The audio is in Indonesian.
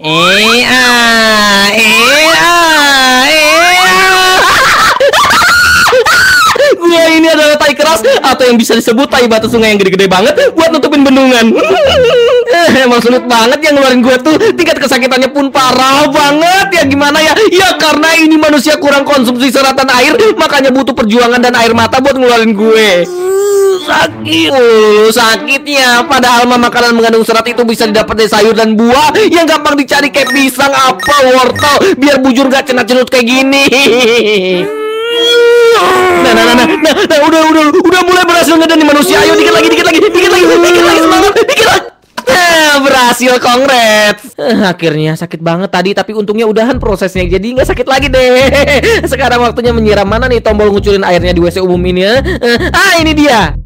Eh ah, eh ah, eh. Gua ini adalah tai keras atau yang bisa disebut tai batu sungai yang gede-gede banget buat nutupin bendungan. Eh, Emang sulit banget yang ngeluarin gua tuh tingkat kesakitannya pun parah banget ya gimana ya? Ya karena ini manusia kurang konsumsi seratan air makanya butuh perjuangan dan air mata buat ngeluarin gue. Sakit. Uh, sakitnya. Padahal mah makanan mengandung serat itu bisa didapat dari sayur dan buah yang gampang dicari kayak pisang, apel, wortel, biar bujur gak cenat-cenut kayak gini. Nah, nah, nah, nah, nah, nah, udah, udah, udah mulai berhasil ngeden nih manusia. Ayo dikit lagi, dikit lagi, dikit lagi, dikit lagi semangat, dikit lagi. Nah, berhasil congrats. Eh, akhirnya sakit banget tadi tapi untungnya udahan prosesnya jadi nggak sakit lagi deh. Sekarang waktunya menyiram mana nih tombol ngucurin airnya di WC umum ini ya? Ah ini dia.